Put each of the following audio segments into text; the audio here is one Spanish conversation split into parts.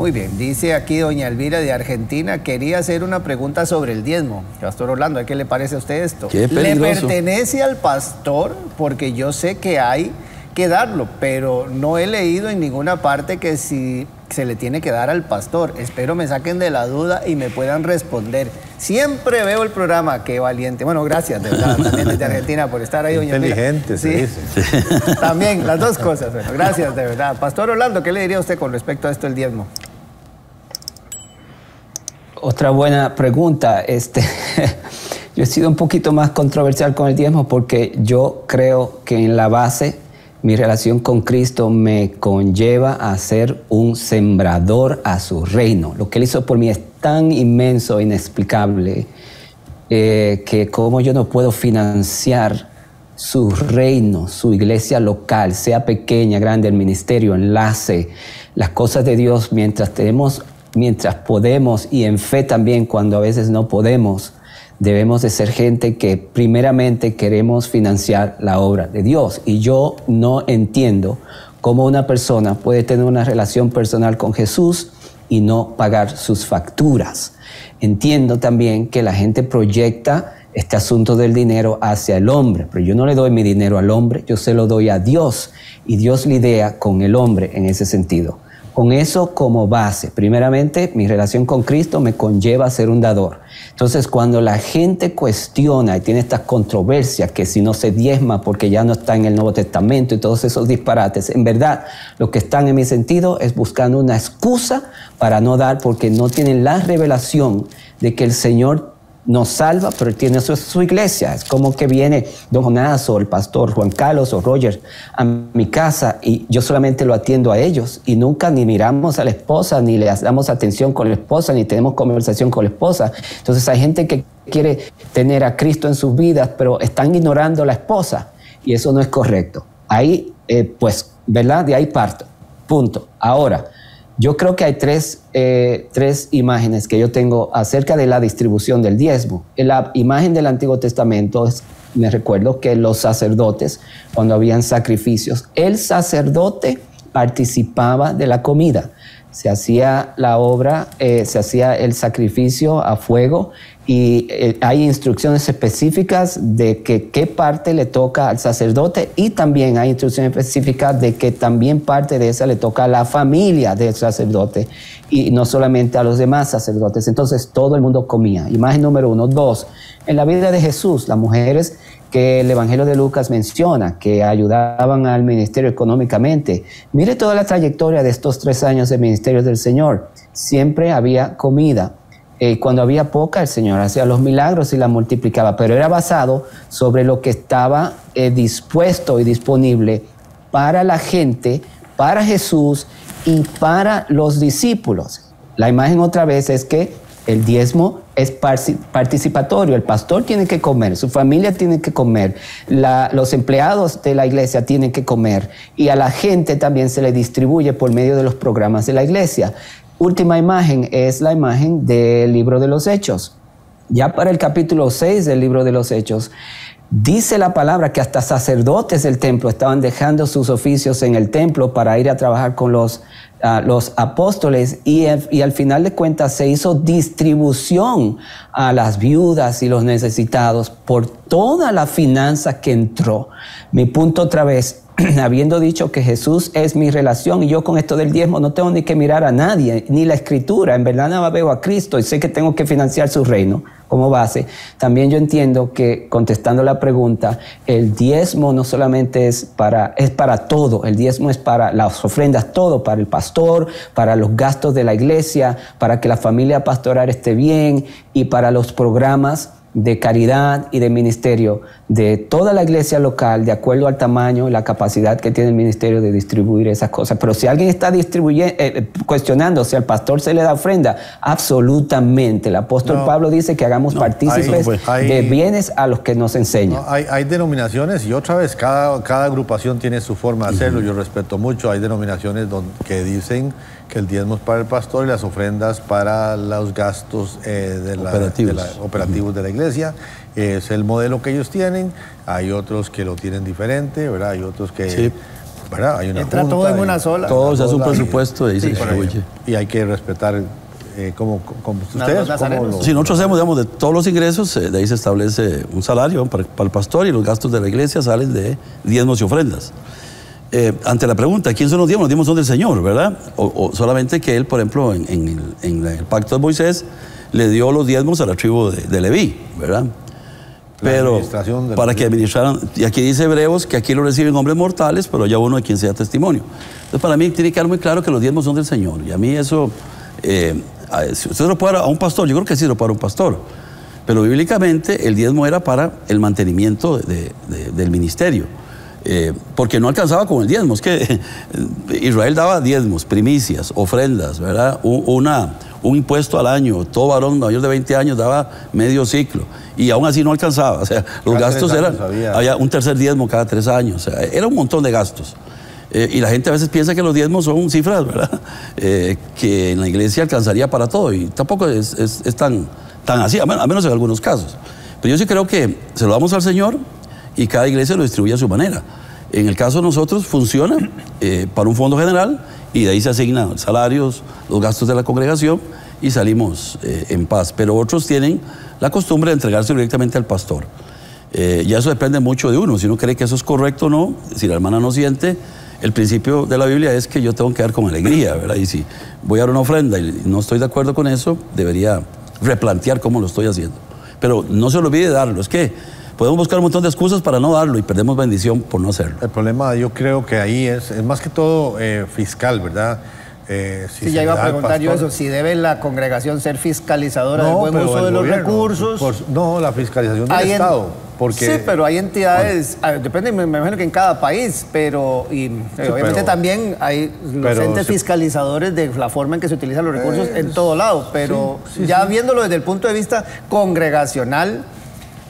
Muy bien, dice aquí doña Elvira de Argentina, quería hacer una pregunta sobre el diezmo. Pastor Orlando, ¿a qué le parece a usted esto? Qué ¿Le pertenece al pastor? Porque yo sé que hay que darlo, pero no he leído en ninguna parte que si se le tiene que dar al pastor. Espero me saquen de la duda y me puedan responder. Siempre veo el programa, qué valiente. Bueno, gracias, de verdad, también desde Argentina por estar ahí, doña Elvira. Inteligente, Sí. También, las dos cosas. Bueno, gracias, de verdad. Pastor Orlando, ¿qué le diría a usted con respecto a esto del diezmo? Otra buena pregunta. Este, yo he sido un poquito más controversial con el diezmo porque yo creo que en la base mi relación con Cristo me conlleva a ser un sembrador a su reino. Lo que Él hizo por mí es tan inmenso, inexplicable, eh, que como yo no puedo financiar su reino, su iglesia local, sea pequeña, grande, el ministerio, enlace, las cosas de Dios, mientras tenemos, mientras podemos y en fe también cuando a veces no podemos, debemos de ser gente que primeramente queremos financiar la obra de Dios. Y yo no entiendo cómo una persona puede tener una relación personal con Jesús y no pagar sus facturas. Entiendo también que la gente proyecta este asunto del dinero hacia el hombre, pero yo no le doy mi dinero al hombre, yo se lo doy a Dios y Dios lidia con el hombre en ese sentido. Con eso como base, primeramente mi relación con Cristo me conlleva a ser un dador. Entonces cuando la gente cuestiona y tiene estas controversias que si no se diezma porque ya no está en el Nuevo Testamento y todos esos disparates, en verdad lo que están en mi sentido es buscando una excusa para no dar porque no tienen la revelación de que el Señor nos salva, pero tiene su, su, iglesia. Es como que viene don Jonás o el pastor Juan Carlos o Roger a mi casa y yo solamente lo atiendo a ellos y nunca ni miramos a la esposa, ni le damos atención con la esposa, ni tenemos conversación con la esposa. Entonces hay gente que quiere tener a Cristo en sus vidas, pero están ignorando a la esposa y eso no es correcto. Ahí, eh, pues, ¿verdad? De ahí parto. Punto. Ahora, yo creo que hay tres, eh, tres, imágenes que yo tengo acerca de la distribución del diezmo. La imagen del Antiguo Testamento, es, me recuerdo que los sacerdotes, cuando habían sacrificios, el sacerdote participaba de la comida. Se hacía la obra, eh, se hacía el sacrificio a fuego y eh, hay instrucciones específicas de que qué parte le toca al sacerdote y también hay instrucciones específicas de que también parte de esa le toca a la familia del sacerdote y no solamente a los demás sacerdotes. Entonces todo el mundo comía. Imagen número uno. Dos, en la vida de Jesús, las mujeres que el Evangelio de Lucas menciona, que ayudaban al ministerio económicamente. Mire toda la trayectoria de estos tres años de ministerio del Señor. Siempre había comida. Eh, cuando había poca, el Señor hacía los milagros y la multiplicaba, pero era basado sobre lo que estaba eh, dispuesto y disponible para la gente, para Jesús y para los discípulos. La imagen otra vez es que el diezmo es participatorio, el pastor tiene que comer, su familia tiene que comer, los empleados de la iglesia tienen que comer y a la gente también se le distribuye por medio de los programas de la iglesia. Última imagen es la imagen del libro de los Hechos. Ya para el capítulo 6 del libro de los Hechos, dice la palabra que hasta sacerdotes del templo estaban dejando sus oficios en el templo para ir a trabajar con los, uh, los apóstoles y, y, al final de cuentas se hizo distribución a las viudas y los necesitados por toda la finanza que entró. Mi punto otra vez, habiendo dicho que Jesús es mi relación y yo con esto del diezmo no tengo ni que mirar a nadie, ni la escritura, en verdad nada veo a Cristo y sé que tengo que financiar su reino como base, también yo entiendo que contestando la pregunta, el diezmo no solamente es para, es para todo, el diezmo es para las ofrendas, todo, para el pastor, para los gastos de la iglesia, para que la familia pastoral esté bien y para los programas de caridad y de ministerio de toda la iglesia local, de acuerdo al tamaño y la capacidad que tiene el ministerio de distribuir esas cosas. Pero si alguien está distribuyendo, eh, cuestionando si al pastor se le da ofrenda, absolutamente. El apóstol no, Pablo dice que hagamos no, partícipes hay, hay, de bienes a los que nos enseñan. No, hay, hay, denominaciones y otra vez, cada, cada agrupación tiene su forma de hacerlo. Uh -huh. Yo respeto mucho. Hay denominaciones donde, que dicen que el diezmo es para el pastor y las ofrendas para los gastos eh, de la, operativos, de, la, operativos uh -huh. de la iglesia. Es el modelo que ellos tienen. Hay otros que lo tienen diferente, ¿verdad? Hay otros que, sí. ¿verdad? Hay una Entra junta todo en una sola. Todo se hace un presupuesto y ahí se Sí, distribuye. Y hay que respetar eh, como, como ustedes, lo- Si nosotros hacemos, digamos, de todos los ingresos, eh, de ahí se establece un salario para, para el pastor y los gastos de la iglesia salen de diezmos y ofrendas. Eh, ante la pregunta, ¿quién son los diezmos? Los diezmos son del Señor, ¿verdad? O, o solamente que Él, por ejemplo, en, en el, en el pacto de Moisés, le dio los diezmos a la tribu de, de Leví, ¿verdad? Pero para que administraran, y aquí dice Hebreos que aquí lo reciben hombres mortales, pero ya uno de quien sea testimonio. Entonces para mí tiene que quedar muy claro que los diezmos son del Señor. Y a mí eso, eh, si usted lo puede dar a un pastor, yo creo que sí lo puede dar a un pastor. Pero bíblicamente el diezmo era para el mantenimiento de- de- del ministerio. Eh, porque no alcanzaba con el diezmo. Es que eh, Israel daba diezmos, primicias, ofrendas, ¿verdad? Un, una, un impuesto al año. Todo varón mayor de 20 años daba medio ciclo. Y aún así no alcanzaba. O sea, los Cada gastos eran. había- había un tercer diezmo cada tres años. O sea, era un montón de gastos. Eh, y la gente a veces piensa que los diezmos son cifras, ¿verdad? Eh, que en la iglesia alcanzaría para todo. Y tampoco es, es- es tan, tan así, a men- a menos en algunos casos. Pero yo sí creo que se lo damos al Señor y cada iglesia lo distribuye a su manera. En el caso de nosotros funciona eh, para un fondo general y de ahí se asignan salarios, los gastos de la congregación y salimos eh, en paz. Pero otros tienen la costumbre de entregarse directamente al pastor. Eh, y eso depende mucho de uno. Si uno cree que eso es correcto o no, si la hermana no siente, el principio de la Biblia es que yo tengo que dar con alegría, ¿verdad? Y si voy a dar una ofrenda y no estoy de acuerdo con eso, debería replantear cómo lo estoy haciendo. Pero no se olvide darlo. Es que podemos buscar un montón de excusas para no darlo y perdemos bendición por no hacerlo. El problema yo creo que ahí es, es más que todo eh, fiscal, ¿verdad? Eh, si Sí, ya iba a preguntar yo eso, si debe la congregación ser fiscalizadora del buen uso de los gobierno, recursos. por- no, la fiscalización del en- Estado. Porque, sí, pero hay entidades, depende, me imagino que en cada país, pero y, eh, obviamente pero- también hay los pero entes fiscalizadores de la forma en que se utilizan los recursos en todo lado, pero sí, ya sí. viéndolo desde el punto de vista congregacional,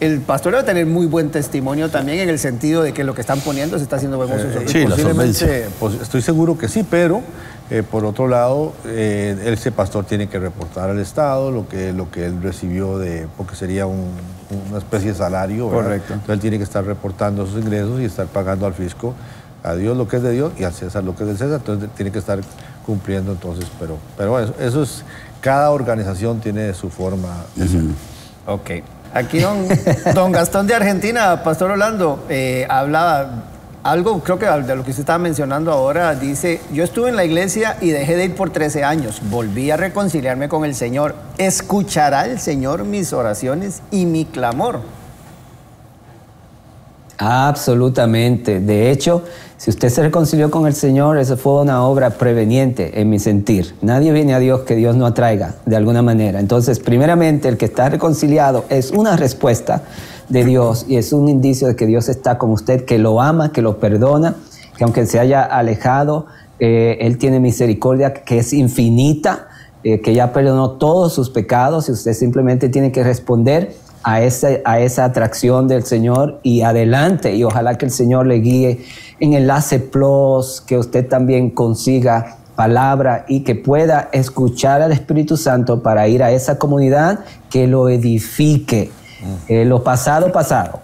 el pastor debe tener muy buen testimonio también en el sentido de que lo que están poniendo se está haciendo buen uso. Eh, Sí, posiblemente, pues, estoy seguro que sí, pero eh, por otro lado, eh, ese pastor tiene que reportar al Estado lo que, lo que él recibió de, porque sería un- una especie de salario. ¿verdad? Correcto. Entonces él tiene que estar reportando sus ingresos y estar pagando al fisco a Dios lo que es de Dios y al César lo que es del César. Entonces tiene que estar cumpliendo entonces, pero, pero eso, eso es, cada organización tiene su forma de ser. Ok. Aquí don, don Gastón de Argentina, Pastor Orlando, eh, hablaba algo, creo que de lo que usted estaba mencionando ahora, dice, yo estuve en la iglesia y dejé de ir por 13 años, volví a reconciliarme con el Señor, escuchará el Señor mis oraciones y mi clamor. Absolutamente. De hecho, si usted se reconcilió con el Señor, eso fue una obra preveniente en mi sentir. Nadie viene a Dios que Dios no atraiga de alguna manera. Entonces, primeramente, el que está reconciliado es una respuesta de Dios y es un indicio de que Dios está con usted, que lo ama, que lo perdona, que aunque se haya alejado, eh, Él tiene misericordia que es infinita, eh, que ya perdonó todos sus pecados y usted simplemente tiene que responder a, ese, a esa atracción del Señor y adelante. Y ojalá que el Señor le guíe en Enlace Plus, que usted también consiga palabra y que pueda escuchar al Espíritu Santo para ir a esa comunidad que lo edifique. Eh, lo pasado, pasado.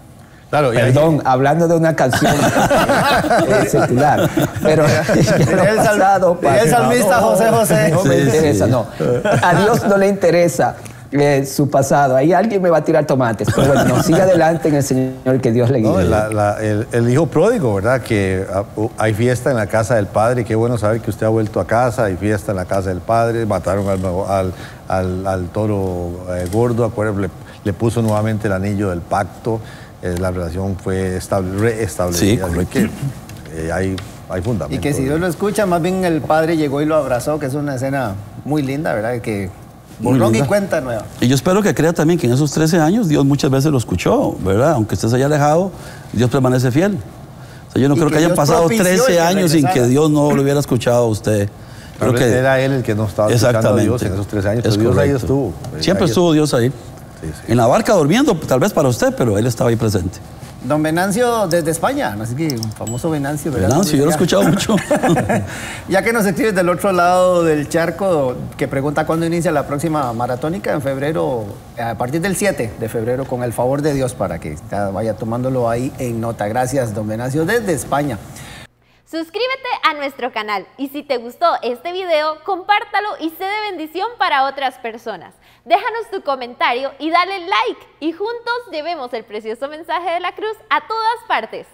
Claro, y ahí- Perdón, hablando de una canción eh, secular. Pero ya lo pasado, el salmista José José. No me interesa, no. A Dios no le interesa eh, su pasado. Ahí alguien me va a tirar tomates. Pero bueno, no, siga adelante en el Señor, que Dios le guíe. No, la- la- el, el hijo pródigo, ¿verdad? Que ah, hay fiesta en la casa del padre. Qué bueno saber que usted ha vuelto a casa. Hay fiesta en la casa del padre. Mataron al, al, al- al toro eh, gordo. Acuérdate, le, le puso nuevamente el anillo del pacto. Eh, la relación fue estable, reestablecida. Sí, correcto. que, eh, hay, hay fundamento. Y que si Dios lo escucha, más bien el padre llegó y lo abrazó, que es una escena muy linda, ¿verdad? Que borrón y cuenta nueva. Y yo espero que crea también que en esos 13 años Dios muchas veces lo escuchó, ¿verdad? Aunque usted se haya alejado, Dios permanece fiel. O sea, yo no Y creo que que hayan Dios pasado propició el 13 que años sin que. Dios no lo hubiera escuchado a usted. Creo que era él el que no estaba escuchando a. Dios en esos 13 años. Es Pero Dios ahí correcto. estuvo. Siempre Ahí estuvo Dios ahí. Sí, sí. En la barca durmiendo, tal vez para usted, pero él estaba ahí presente. Don Venancio desde España, así que un famoso Venancio. ¿verdad? Venancio, yo lo he escuchado mucho. ya que nos escribes del otro lado del charco, que pregunta cuándo inicia la próxima maratónica, en febrero, a partir del 7 de febrero, con el favor de Dios, para que ya vaya tomándolo ahí en nota. Gracias, don Venancio, desde España. Suscríbete a nuestro canal y si te gustó este video, compártalo y sé de bendición para otras personas. Déjanos tu comentario y dale like y juntos llevemos el precioso mensaje de la cruz a todas partes.